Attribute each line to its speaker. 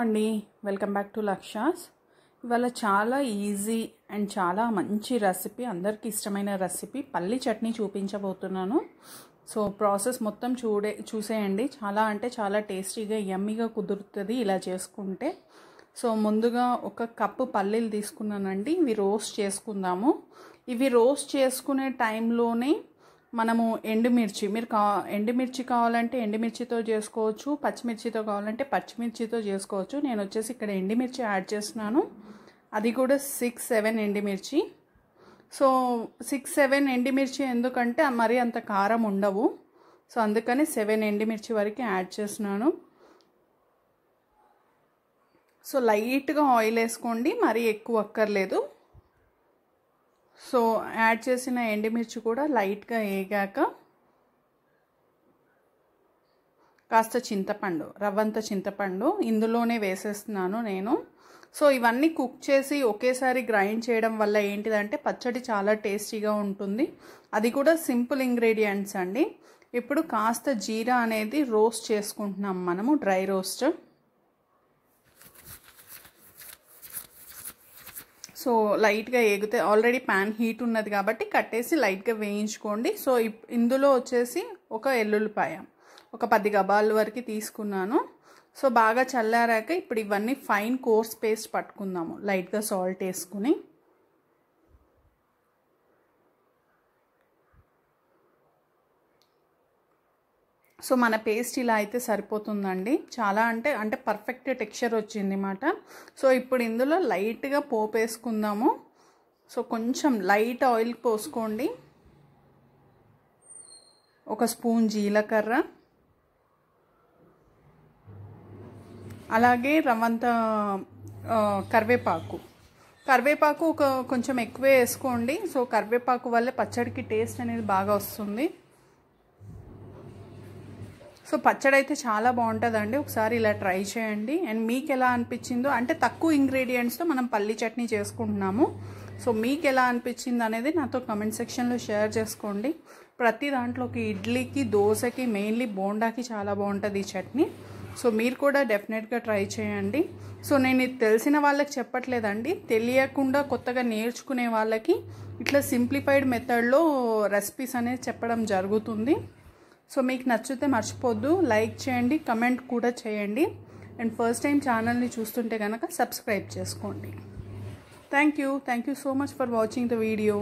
Speaker 1: అండి. Welcome back to లక్షాస్ ఇవాళ చాలా ఈజీ అండ్ చాలా మంచి రెసిపీ అందరికీ ఇష్టమైన రెసిపీ పల్లి చట్నీ చూపించబోతున్నాను. సో ప్రాసెస్ మొత్తం చూడే చూసేయండి. చాలా అంటే చాలా టేస్టీగా యమ్మీగా కుదురుతుంది ఇలా చేసుకుంటే. సో ముందుగా ఒక కప్పు పల్లీలు తీసుకున్నానండి. ఇవి రోస్ట్ చేసుకుందాము. ఇవి రోస్ట్ చేసుకునే టైంలోనే మనము ఎండుమిర్చి మీరు కా ఎండుమిర్చి కావాలంటే ఎండుమిర్చితో చేసుకోవచ్చు పచ్చిమిర్చితో కావాలంటే పచ్చిమిర్చితో చేసుకోవచ్చు. నేను వచ్చేసి ఇక్కడ ఎండుమిర్చి యాడ్ చేస్తున్నాను. అది కూడా సిక్స్ సెవెన్ ఎండుమిర్చి. సో సిక్స్ సెవెన్ ఎండుమిర్చి ఎందుకంటే మరీ అంత కారం ఉండవు. సో అందుకని సెవెన్ ఎండుమిర్చి వరకు యాడ్ చేస్తున్నాను. సో లైట్గా ఆయిల్ వేసుకోండి. మరీ ఎక్కువ అక్కర్లేదు. సో యాడ్ చేసిన ఎండుమిర్చి కూడా లైట్గా వేగాక కాస్త చింతపండు రవ్వంత చింతపండు ఇందులోనే వేసేస్తున్నాను నేను. సో ఇవన్నీ కుక్ చేసి ఒకేసారి గ్రైండ్ చేయడం వల్ల ఏంటిదంటే పచ్చడి చాలా టేస్టీగా ఉంటుంది. అది కూడా సింపుల్ ఇంగ్రీడియంట్స్ అండి. ఇప్పుడు కాస్త జీరా అనేది రోస్ట్ చేసుకుంటున్నాం మనము డ్రై రోస్ట్. సో లైట్గా ఎగితే ఆల్రెడీ ప్యాన్ హీట్ ఉన్నది కాబట్టి కట్టేసి లైట్గా వేయించుకోండి. సో ఇందులో వచ్చేసి ఒక ఎల్లుల్లిపాయ ఒక పది గబాల వరకు తీసుకున్నాను. సో బాగా చల్లారాక ఇప్పుడు ఇవన్నీ ఫైన్ కోర్స్ పేస్ట్ పట్టుకుందాము లైట్గా సాల్ట్ వేసుకుని. సో మన పేస్ట్ ఇలా అయితే సరిపోతుందండి. చాలా అంటే అంటే పర్ఫెక్ట్ టెక్స్చర్ వచ్చింది అన్నమాట సో ఇప్పుడు ఇందులో లైట్గా పోపు వేసుకుందాము సో కొంచెం లైట్ ఆయిల్ పోసుకోండి. ఒక స్పూన్ జీలకర్ర. అలాగే రవంత కరివేపాకు. కరివేపాకు ఒక కొంచెం ఎక్కువే వేసుకోండి. సో కరివేపాకు వల్ల పచ్చడికి టేస్ట్ అనేది బాగా వస్తుంది. సో పచ్చడి అయితే చాలా బాగుంటుందండి. ఒకసారి ఇలా ట్రై చేయండి. అండ్ మీకు ఎలా అనిపించిందో అంటే తక్కువ ఇంగ్రీడియంట్స్తో మనం పల్లి చట్నీ చేసుకుంటున్నాము. సో మీకు ఎలా అనిపించింది అనేది నాతో కమెంట్ సెక్షన్లో షేర్ చేసుకోండి. ప్రతి దాంట్లోకి ఇడ్లీకి దోశకి మెయిన్లీ బోండాకి చాలా బాగుంటుంది ఈ చట్నీ. సో మీరు కూడా డెఫినెట్గా ట్రై చేయండి. సో నేను ఇది తెలిసిన వాళ్ళకి చెప్పట్లేదండి. తెలియకుండా కొత్తగా నేర్చుకునే వాళ్ళకి ఇట్లా సింప్లిఫైడ్ మెథడ్లో రెసిపీస్ అనేది చెప్పడం జరుగుతుంది. సో మీకు నచ్చితే మర్చిపోద్దు. లైక్ చేయండి కమెంట్ కూడా చేయండి. అండ్ ఫస్ట్ టైం ఛానల్ని చూస్తుంటే కనుక సబ్స్క్రైబ్ చేసుకోండి. Thank you thank you so much for watching the video